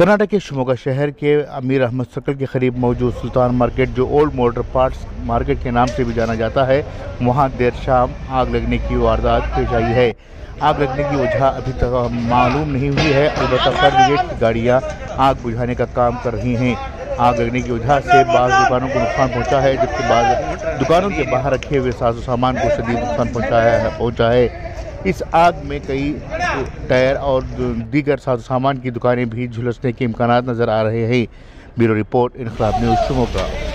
कर्नाटक के शिमोगा शहर के अमीर अहमद सर्कल के करीब मौजूद सुल्तान मार्केट, जो ओल्ड मोटर पार्ट्स मार्केट के नाम से भी जाना जाता है, वहाँ देर शाम आग लगने की वारदात पेश आई है। आग लगने की वजह अभी तक मालूम नहीं हुई है। अलबत्त फायर ब्रिगेड की गाड़ियाँ आग बुझाने का काम कर रही हैं। आग लगने की वजह से बाज़ दुकानों को नुकसान पहुँचा है, जबकि बाद दुकानों के बाहर रखे हुए साजो सामान को शदीद नुकसान पहुँचाया है, पहुँचा है। इस आग में कई टायर और दीगर साधु सामान की दुकानें भी झुलसने के इम्कान नज़र आ रहे हैं। Bureau report Inquilab news, Shimoga.